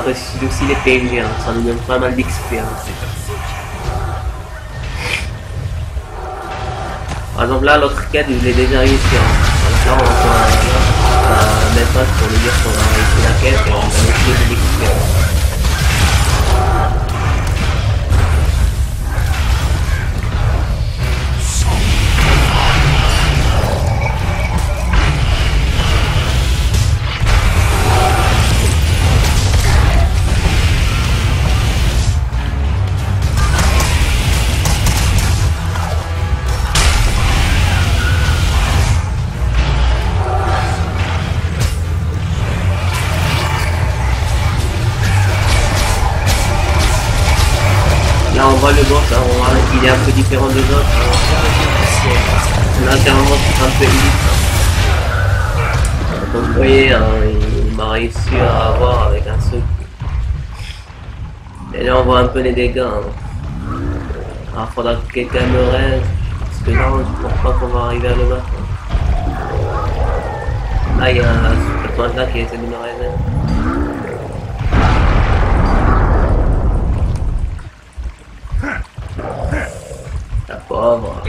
réussir aussi les PNG, hein. ça nous donne pas mal. Hein. Par exemple là l'autre quête je l'ai déjà réussi. Hein. Donc là on va faire un message pour lui dire qu'on a réussi la quête et on va aussi de l'XP. le boss, hein, il est un peu différent des autres. Hein. Là, c'est un peu unique. Hein. vous voyez, hein, il m'a réussi à avoir avec un seul Et là, on voit un peu les dégâts. Hein. Alors, faudra que quelqu'un me reste. Parce que là, je pense pas qu'on va arriver à le battre. Là, il y a un personnage là qui essaie de me raiser. Pauvre.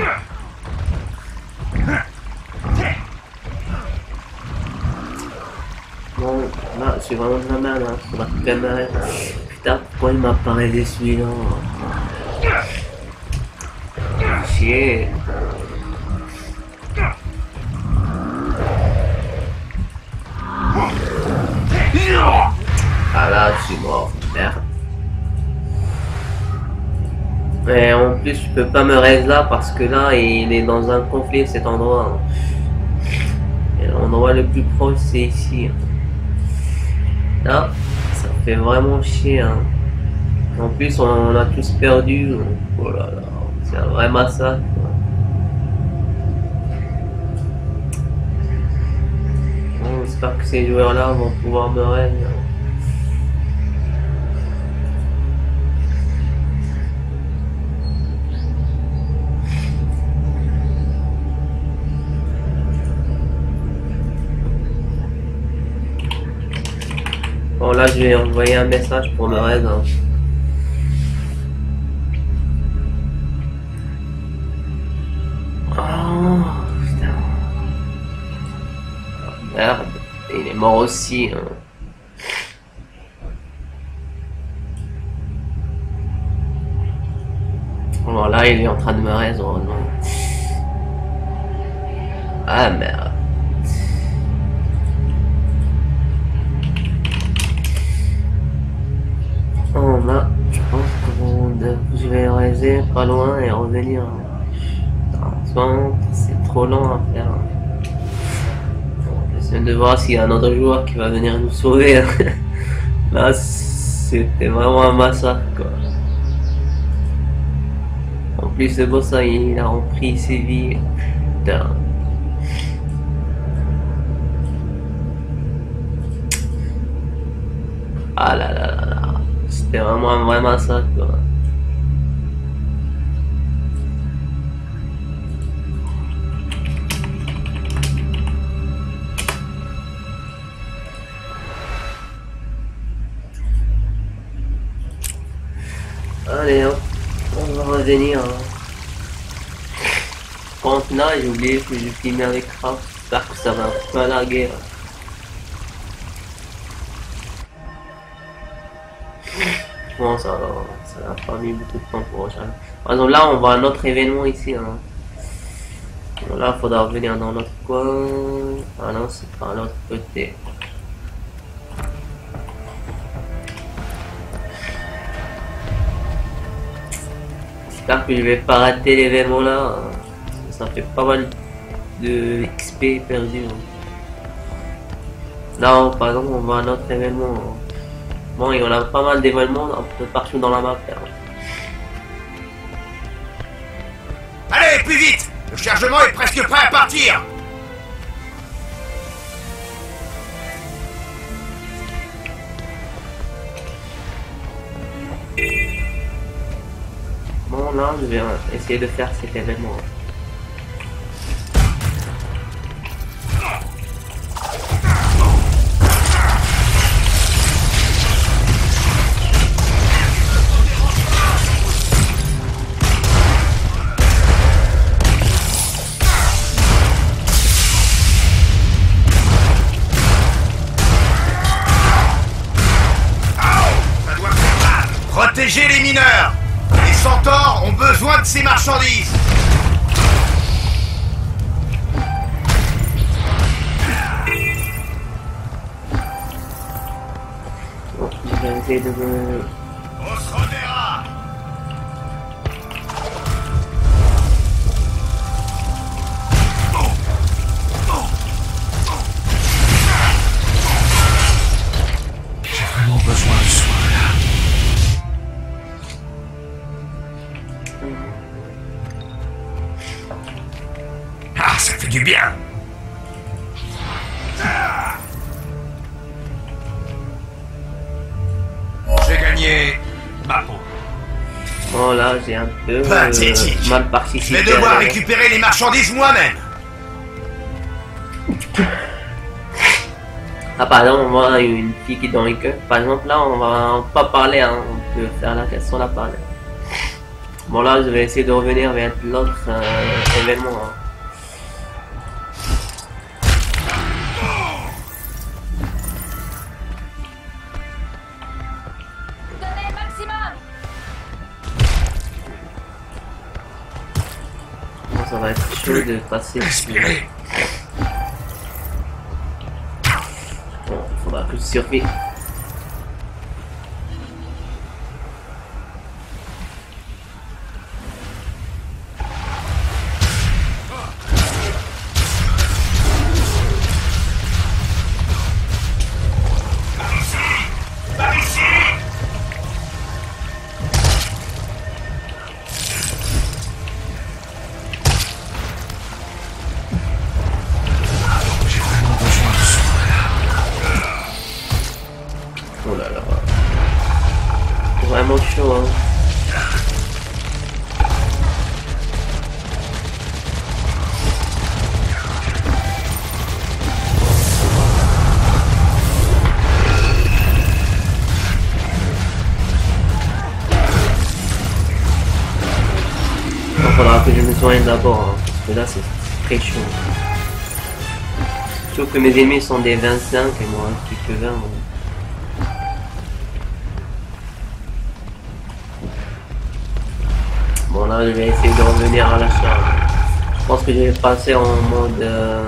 Bon, là, c'est vraiment de la merde, hein. On va démarrer. Putain, pourquoi il m'a pas réveillé celui-là? Chier. Ah là, je suis mort. Merde. Mais en plus, je peux pas me rester là parce que là, il est dans un conflit cet endroit. Et l'endroit le plus proche, c'est ici. Là, ça fait vraiment chier. Hein. En plus, on, a tous perdu. Oh là là, c'est un vrai massacre. J'espère que ces joueurs-là vont pouvoir me rester. Là je vais envoyer un message pour me raid. Hein. Oh putain. merde. Il est mort aussi. Hein. Bon là il est en train de me raid. Non. Ah merde. Je pense que je vais rester pas loin et revenir. c'est trop long à faire. J'essaie de voir s'il y a un autre joueur qui va venir nous sauver. Là, c'était vraiment un massacre. En plus, c'est pour ça il a repris ses vies. Putain. Ah là là là. C'était vraiment, vraiment ça, quoi. Allez, on va revenir. Hein. Contre là, j'ai oublié que je filmais avec Craft. J'espère que ça va pas larguer. Hein. Bon, ça, ça a pas mis beaucoup de temps pour recharger. Par exemple, là, on voit un autre événement ici. Hein. Là, il faudra revenir dans notre coin. Ah non, c'est pas l'autre côté. J'espère que je vais pas rater l'événement là. Hein. Ça fait pas mal de XP perdu. Hein. Là, par exemple, on voit un autre événement. Bon, il y en a pas mal d'événements un peu partout dans la map. Allez, plus vite Le chargement est presque prêt à partir Bon, là, je vais essayer de faire cet événement. Besoin de ces marchandises. Bon, je du bien. J'ai gagné ma peau. Bon là, j'ai un peu euh, mal Je participé. vais devoir récupérer les marchandises moi-même. Ah par exemple, voit une fille qui est dans les queues. Par exemple là, on va pas parler, hein. on peut faire la question la parler. Bon là, je vais essayer de revenir vers l'autre euh, événement. hein. Ça va être chaud de passer. Bon, il faudra que je survive. D'abord, hein, parce que là c'est très chaud. Sauf que mes ennemis sont des 25 et moi plus que 20. bon. Là je vais essayer de revenir à la charge. Je pense que je vais passer en mode euh.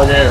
Un peu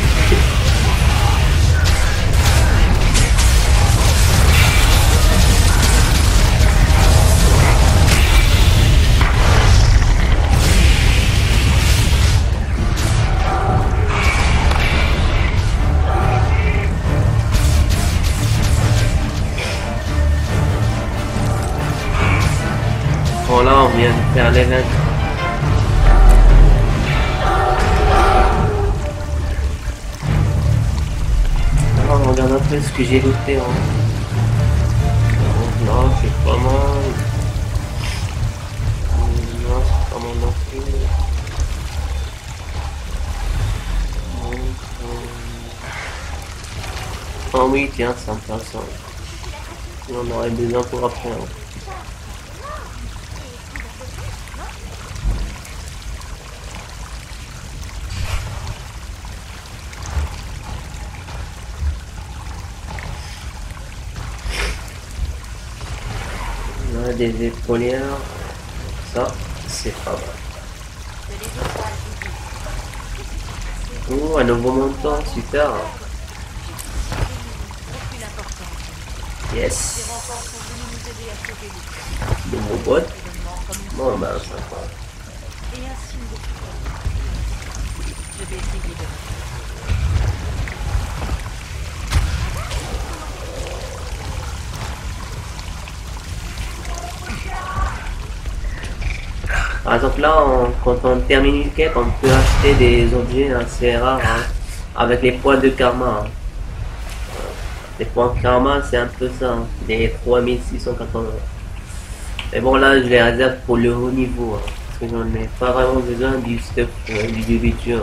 Thank you. Ce que j'ai looté. Hein. Non, c'est pas mal. Non, c'est pas mal non plus. Ah oui, tiens, c'est intéressant. On aurait besoin pour après. hein. Des épaulières. Ça, c'est pas mal. Oh, un nouveau montant, super. Yes. Nouveau bot. Bon, ben, sympa. Je vais essayer de... Par exemple, là, quand on termine une quête, on peut acheter des objets assez rares hein, avec les points de karma. hein. Les points de karma, c'est un peu ça, hein, les 3680. Mais bon, là, je les réserve pour le haut niveau, hein, parce que j'en ai pas vraiment besoin du stuff euh, du hein.